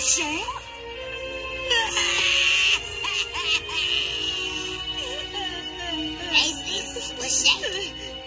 shame? This is for shame.